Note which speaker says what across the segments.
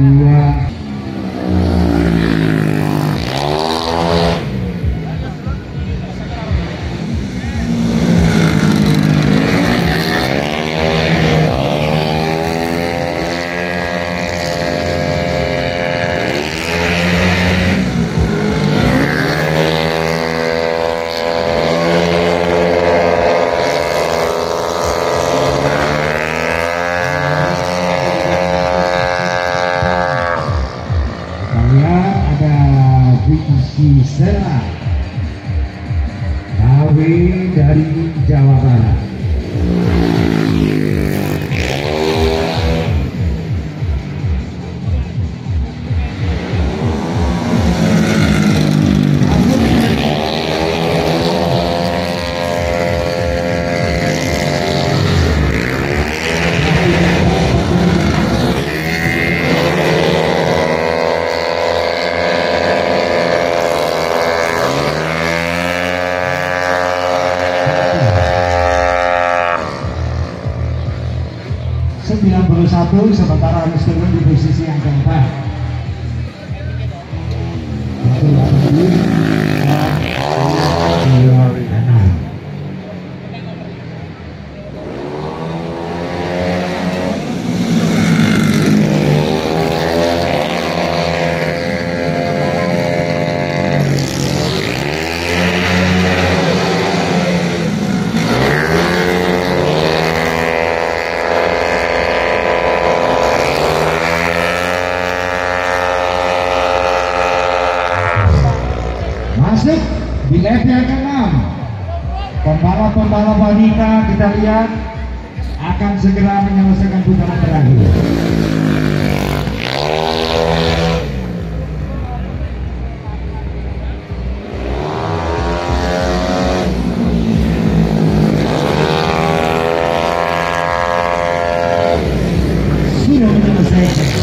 Speaker 1: Yeah. Dari Jawa Barat sembilan puluh satu sementara harus turun di posisi yang keempat. Satu lagi, di lap yang ke-6 Pembalap-pembalap wanita kita lihat akan segera menyelesaikan putaran terakhir. Sudah menyelesaikan.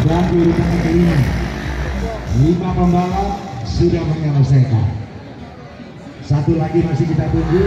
Speaker 1: dan di lima pembalap sudah menyelesaikan. Satu lagi masih kita tunggu